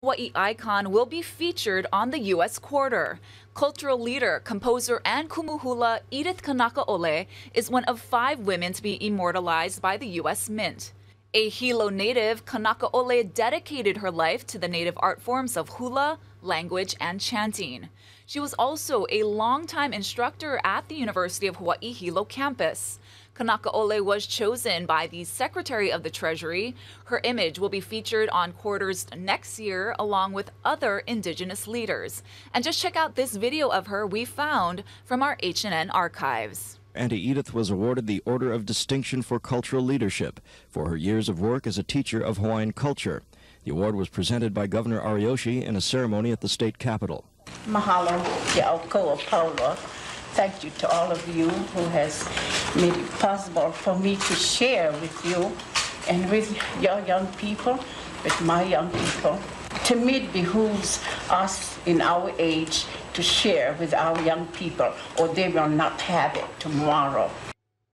Hawaii icon will be featured on the U.S. quarter. Cultural leader, composer, and kumuhula Edith Kanakaole is one of five women to be immortalized by the U.S. Mint. A Hilo native, Kanakaole dedicated her life to the native art forms of hula, language, and chanting. She was also a longtime instructor at the University of Hawaii Hilo campus. Kanakaole was chosen by the Secretary of the Treasury. Her image will be featured on quarters next year along with other indigenous leaders. And just check out this video of her we found from our HNN archives. Auntie Edith was awarded the Order of Distinction for Cultural Leadership for her years of work as a teacher of Hawaiian culture. The award was presented by Governor Ariyoshi in a ceremony at the state capitol. Mahalo, Te Aukoa Paula. Thank you to all of you who has made it possible for me to share with you and with your young people, with my young people. To me, it behooves us in our age to share with our young people, or they will not have it tomorrow.